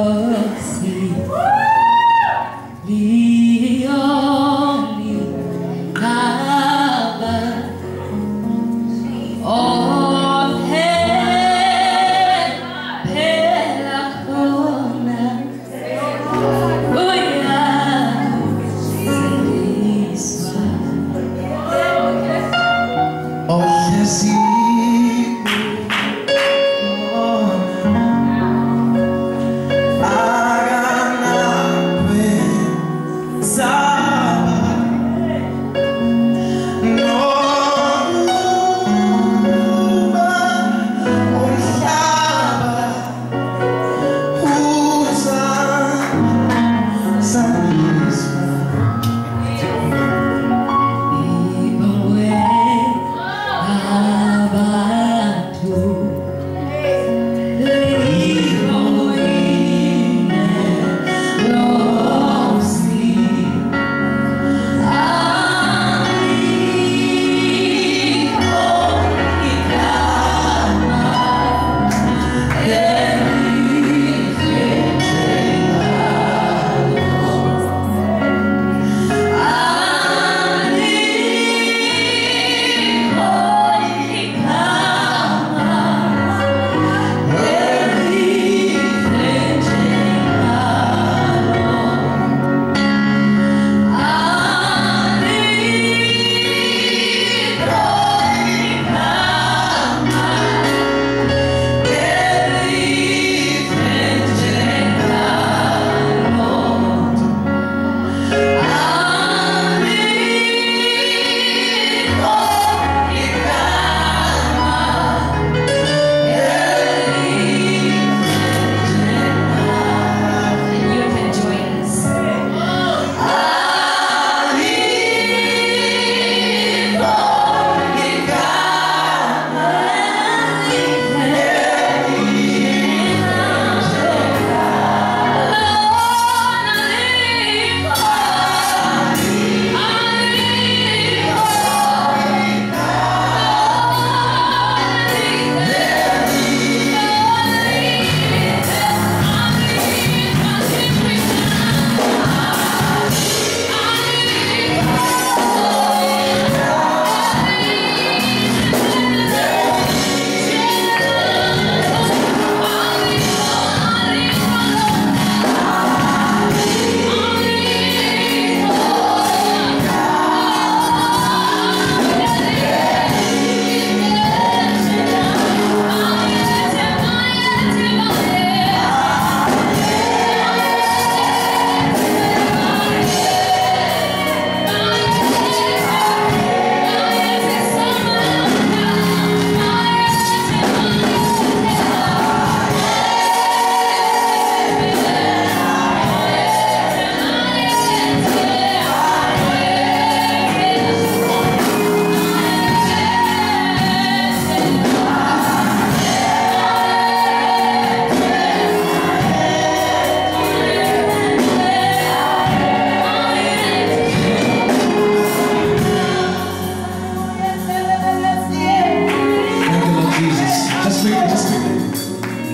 Oh.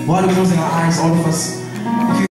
Olha goes in our eyes, all.